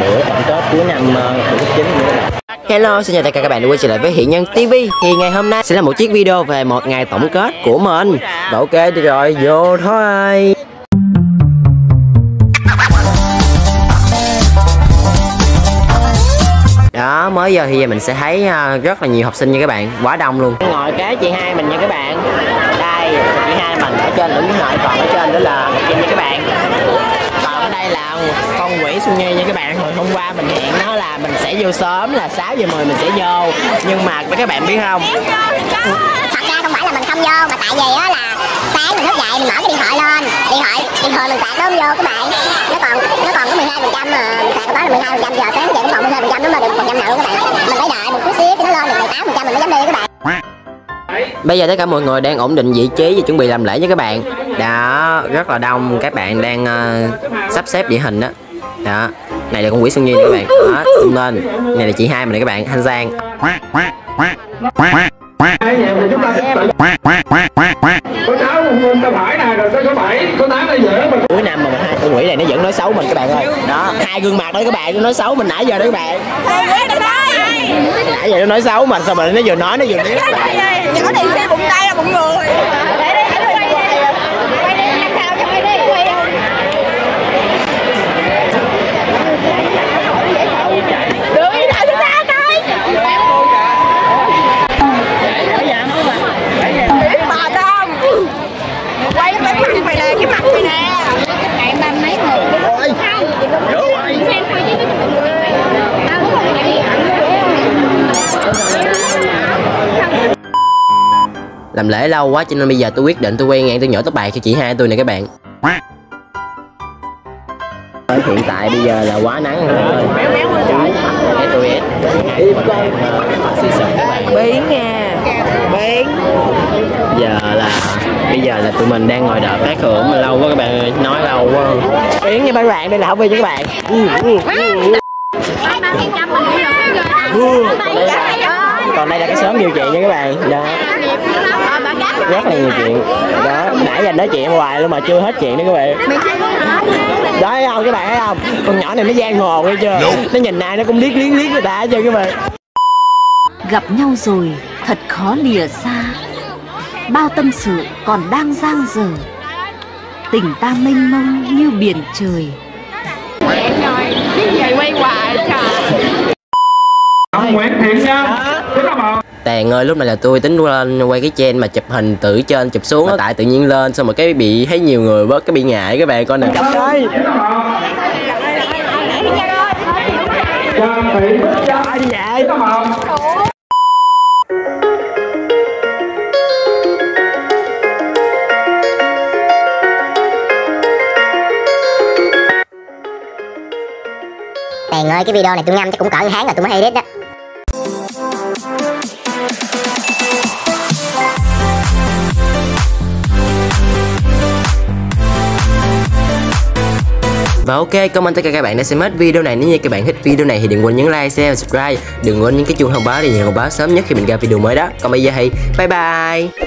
bữa tổng kết cuối năm uh, của chín nữa Hello, xin chào tất cả các bạn đã quay trở lại với Hiện Nhân TV Thì ngày hôm nay sẽ là một chiếc video về một ngày tổng kết của mình. Và ok, đi rồi, vô thôi. Đó, mới giờ thì mình sẽ thấy uh, rất là nhiều học sinh nha các bạn. Quá đông luôn. Ngồi kế chị hai mình nha các bạn. Đây, chị hai mình ở trên đứng ngồi còn ở trên đó là một nha các bạn Còn ở đây là Nhi nha các bạn. Hồi hôm qua mình hẹn nó là mình sẽ vô sớm là 6 giờ 10 mình sẽ vô. Nhưng mà các bạn biết không? Thật ra không phải là mình không vô mà tại vì á là sáng mình thức dậy mình mở cái điện thoại lên. Điện thoại điện thoại mình sạc nó không vô các bạn. Nó còn nó còn có 12 phần trăm mà mình sạc có là 12 phần trăm. Giờ sáng dậy cũng còn 12 phần trăm nó mà được phần trăm nữa các bạn. Mình phải đợi một chút xíu cho nó lên được 18 phần trăm mình mới dám đi các bạn. Bây giờ tất cả mọi người đang ổn định vị trí và chuẩn bị làm lễ nha các bạn. Đó, rất là đông các bạn đang uh, sắp xếp địa hình đó Đó, này là con quỷ Xuân Nhi các bạn. Đó, xung lên. Này là chị hai mình nè các bạn, Thanh Giang. Này mà Cuối năm mà hai con quỷ này nó vẫn nói xấu mình các bạn ơi. Đó, hai gương mặt đó các bạn, nó nói xấu mình nãy giờ đó các bạn. Nãy giờ nó nói xấu mình, sao mà nó vừa nói nó vừa nói các bạn. Nhỏ này xe bụng tay là bụng người Bà Đông Quay cái mặt mày nè, cái mặt mày nè Làm lễ lâu quá cho nên bây giờ tôi quyết định tôi quen ngang tôi nhỏ tóc bạc cho chị hai tôi nè các bạn Hiện tại bây giờ là quá nắng rồi Cái tôi Biến nha Biến giờ là bây giờ là tụi mình đang ngồi đợi phát thưởng mà lâu quá các bạn ơi nói lâu quá biến như bạn bạn đây là học viên cho các bạn còn đây là cái sớm nhiều chuyện nha các bạn. Đó. Rất là nhiều chuyện. Đó. Nãy giờ nói chuyện hoài luôn mà chưa hết chuyện nữa các bạn. Đó thấy không các bạn thấy không? Con nhỏ này nó gian hồ nghe chưa? Nó nhìn ai nó cũng liếc liếc liếc người ta hết trơn các bạn. Gặp nhau rồi thật khó lìa xa. Bao tâm sự còn đang giang dở. Tình ta mênh mông như biển trời. Ông Tàn ơi lúc này là tôi tính lên quay cái trên mà chụp hình từ trên chụp xuống. Á tại tự nhiên lên xong rồi cái bị thấy nhiều người bớt cái bị ngại các bạn coi nè. Tiền ơi cái video này tôi ngâm chắc cũng cỡ tháng rồi tôi mới edit đó Và ok, cảm ơn tất cả các bạn đã xem hết video này. Nếu như các bạn thích video này thì đừng quên nhấn like, share và subscribe. Đừng quên nhấn cái chuông thông báo để nhận thông báo sớm nhất khi mình ra video mới đó. Còn bây giờ thì bye bye.